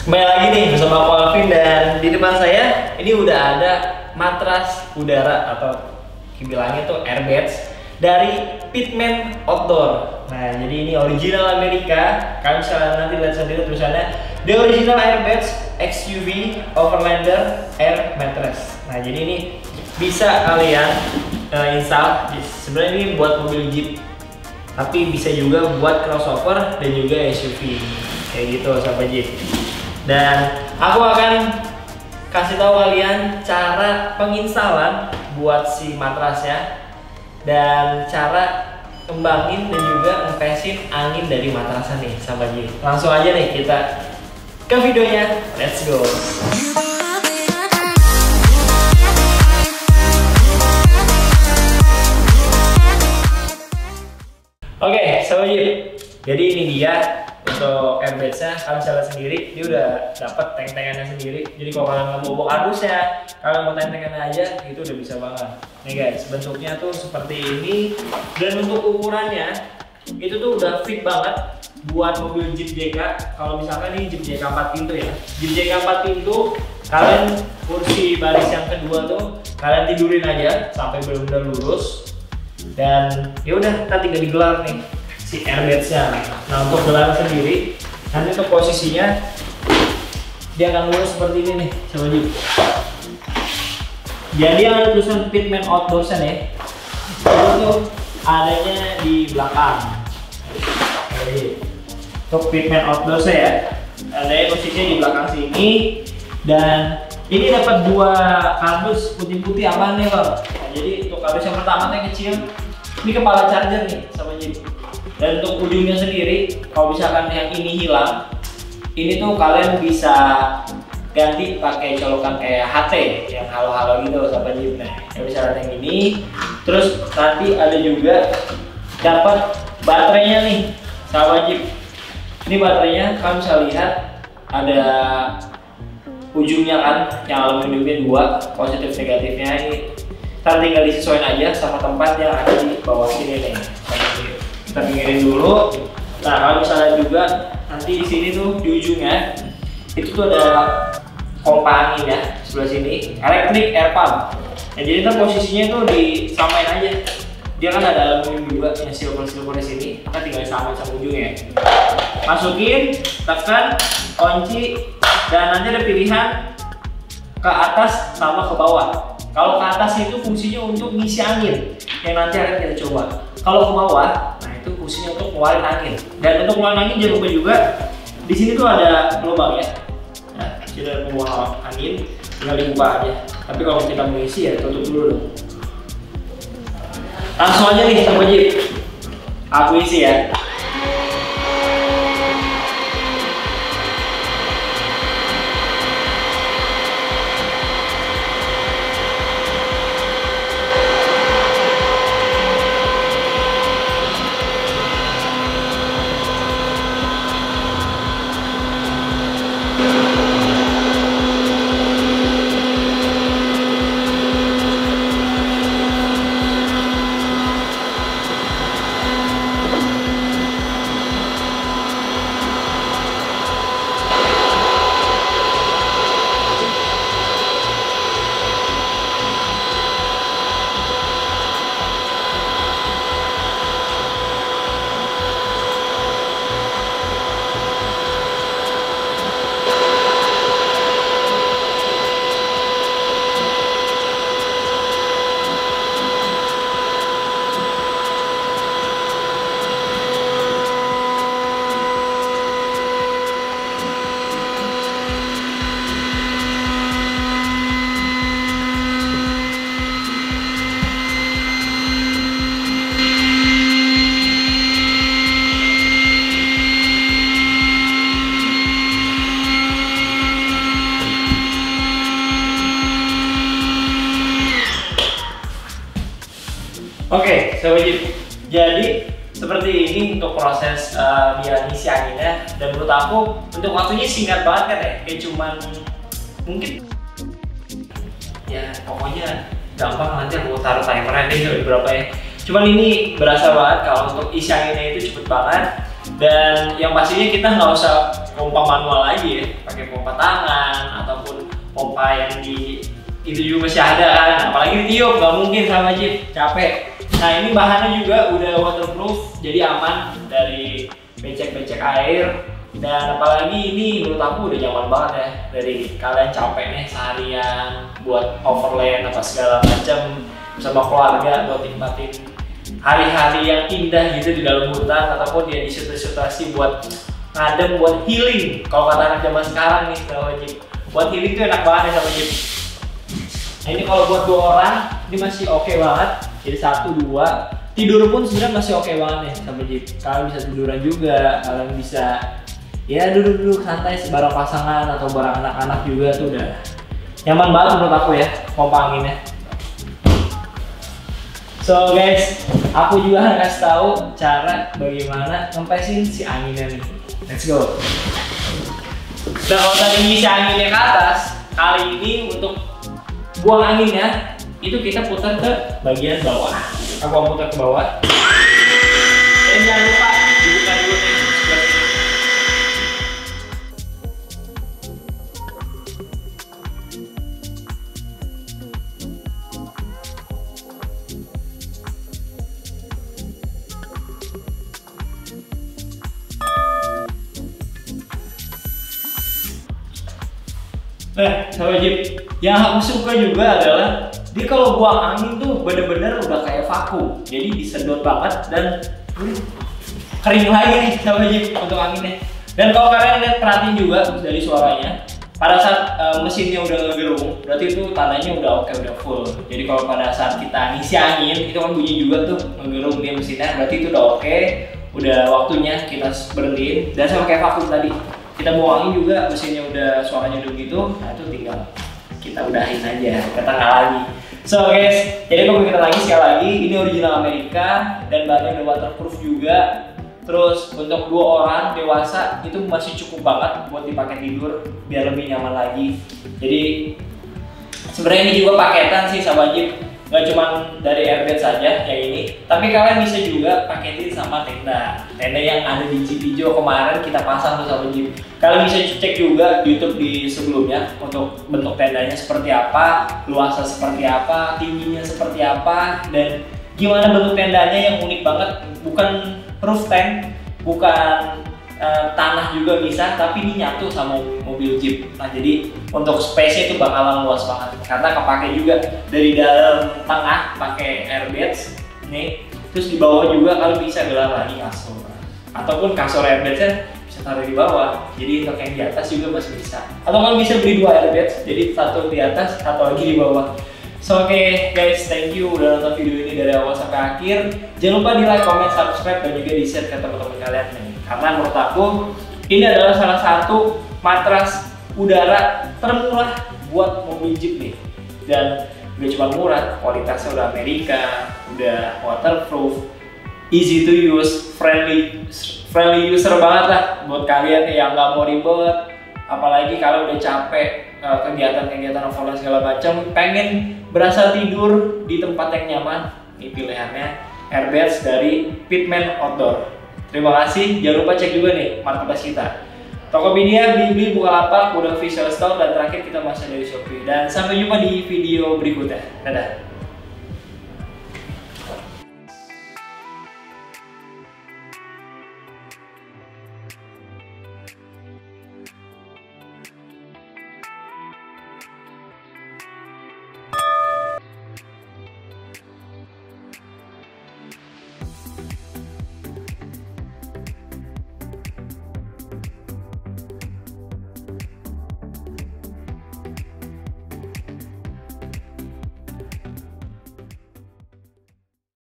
Kembali lagi nih bersama aku Alvin dan di depan saya ini udah ada matras udara atau bilangnya tuh airbeds dari Pitman Outdoor. Nah, jadi ini original Amerika. Kalian bisa nanti lihat sendiri tulisannya The Original Airbeds XUV Overlander Air Mattress. Nah, jadi ini bisa kalian uh, install. Sebenarnya ini buat mobil Jeep, tapi bisa juga buat crossover dan juga SUV kayak gitu sahabat Jeep. Dan aku akan kasih tahu kalian cara penginstalan buat si matrasnya dan cara kembangin dan juga ngepesin angin dari matrasnya nih sahabat Jeep. Langsung aja nih kita ke videonya. Let's go. Oke, sahabat Jeep. Jadi ini dia untuk airbagsnya kalian bisa lihat sendiri dia udah dapat tank-tankannya sendiri. Jadi kalau kalian mau bawa kardusnya kalian mau tank-tankannya aja itu udah bisa banget. Nih guys bentuknya tuh seperti ini. Dan untuk ukurannya itu tuh udah fit banget buat mobil Jeep JK kalau misalkan ini Jeep JK 4 pintu ya. Jeep JK 4 pintu kalian kursi baris yang kedua tuh kalian tidurin aja sampai benar-benar lurus. Dan ya udah kita tinggal digelar nih si airbagsnya nah untuk gelar sendiri nanti untuk posisinya dia akan lurus seperti ini nih coba Jeep jadi yang ada tulisan Pitman Outdoors nih itu tuh adanya di belakang. Jadi untuk Pitman Outdoors ya ada posisinya di belakang sini. Dan ini dapat dua kardus putih-putih apa nih bang. Nah, jadi untuk kardus yang pertama yang kecil. Ini kepala charger nih sama Jeep dan untuk ujungnya sendiri kalau misalkan yang ini hilang ini tuh kalian bisa ganti pakai colokan kayak HT yang halo-halo gitu sahabat Jeep nah yang bisa yang ini terus nanti ada juga dapat baterainya nih sahabat Jeep ini baterainya kalian bisa lihat ada ujungnya kan yang aluminiumnya dua positif negatifnya ini. Ntar tinggal disesuaikan aja sama tempat yang ada di bawah sini nih kita pinggirin dulu. Nah kalau misalnya juga nanti di sini tuh di ujungnya itu tuh ada pompa angin ya sebelah sini. Elektrik air pump. Nah jadi ntar posisinya tuh disamain aja. Dia kan ada aluminium juga yang silver silver di sini. Kita tinggal samain sama ujungnya masukin tekan kunci dan nanti ada pilihan ke atas sama ke bawah. Kalau ke atas itu fungsinya untuk ngisi angin yang nanti akan kita coba. Kalau ke bawah itu fungsinya untuk ngeluarin angin. Dan untuk ngeluarin angin jangan lupa juga di sini tuh ada lubang ya. Nah ada pembuang angin tinggal dibuka aja. Tapi kalau kita mau isi ya tutup dulu dong. Langsung aja nih Jeep aku isi ya Okay, wajib. Jadi seperti ini untuk proses uh, dia ngisi anginnya. Dan menurut aku untuk waktunya singkat banget kan ya? Kayak cuman mungkin ya pokoknya gampang nanti aku taruh timernya deh berapa ya. Cuman ini berasa banget kalau untuk isi anginnya itu cepet banget. Dan yang pastinya kita nggak usah pompa manual lagi ya. Pakai pompa tangan ataupun pompa yang di itu juga masih ada kan. Apalagi ditiup nggak mungkin sama Jeep capek nah ini bahannya juga udah waterproof jadi aman dari becek-becek air. Dan apalagi ini menurut aku udah nyaman banget ya dari kalian capek nih seharian buat overland apa segala macam bersama keluarga buat nikmatin hari-hari yang indah gitu di dalam hutan ataupun dia di situasi buat ngadem buat healing. Kalau kata anak zaman sekarang nih sama Jeep buat healing tuh enak banget ya sama Jeep nah ini kalau buat dua orang ini masih oke okay banget jadi satu dua. Tidur pun sebenarnya masih oke okay banget nih sama Jeep kalian bisa tiduran juga kalian bisa ya duduk-duduk santai bareng pasangan atau bareng anak-anak juga tuh udah nyaman banget menurut aku ya pompa anginnya. So guys aku juga akan kasih tahu cara bagaimana ngempesin si anginnya nih. Let's go. Nah kalau tadi ngisi anginnya ke atas kali ini untuk buang anginnya itu kita putar ke bagian bawah. Aku putar ke bawah. Dan jangan lupa dibuka dulu Nah, sahabat Jeep, yang aku suka juga adalah dia kalau buang angin tuh bener-bener udah kayak vakum, jadi disedot banget dan kering lagi nih sahabat Jeep untuk anginnya. Dan kalau kalian lihat perhatiin juga dari suaranya, pada saat uh, mesinnya udah ngegerung, berarti itu tandanya udah oke, udah full. Jadi kalau pada saat kita ngisi angin, itu kan bunyi juga tuh ngegerung dia mesinnya, berarti itu udah oke, udah waktunya kita berhentiin. Dan sama kayak vakum tadi, kita buang angin juga mesinnya udah suaranya udah gitu nah itu tinggal kita udahin aja ke tengah lagi. So guys jadi kalau kita lagi sekali lagi ini original Amerika dan bahannya udah waterproof juga. Terus untuk dua orang dewasa itu masih cukup banget buat dipakai tidur biar lebih nyaman lagi. Jadi sebenarnya ini juga paketan sih sahabat Jeep nggak cuma dari airbed saja yang ini. Tapi kalian bisa juga paketin sama tenda. Tenda yang ada di Cipijo kemarin kita pasang tuh sama Jeep kalian bisa cek juga di YouTube di sebelumnya untuk bentuk tendanya seperti apa luasnya seperti apa tingginya seperti apa dan gimana bentuk tendanya yang unik banget. Bukan roof tent bukan Uh, tanah juga bisa, tapi ini nyatu sama mobil Jeep. Nah, jadi untuk space-nya itu bakalan luas banget. Karena kepake juga dari dalam tengah pakai airbeds nih. Terus di bawah juga kalau bisa gelar lagi kasur. Ataupun kasur airbeds bisa taruh di bawah. Jadi untuk yang di atas juga masih bisa. Atau kalau bisa beli dua airbeds, jadi satu di atas, satu lagi di bawah. So oke okay, guys, thank you udah nonton video ini dari awal sampai akhir. Jangan lupa di like, comment, subscribe, dan juga di share ke teman-teman kalian. Karena menurut aku ini adalah salah satu matras udara termurah buat Jeep nih. Dan gak cuma murah, kualitasnya udah Amerika, udah waterproof, easy to use, friendly friendly user banget lah buat kalian yang nggak mau ribet, apalagi kalau udah capek kegiatan-kegiatan offline segala macam, pengen berasa tidur di tempat yang nyaman, ini pilihannya Airbags dari Pitman Outdoor. Terima kasih, jangan lupa cek juga nih marketplace kita. Tokopedia, Blibli, Bukalapak, udah official store dan terakhir kita masih dari Shopee. Dan sampai jumpa di video berikutnya. Dadah.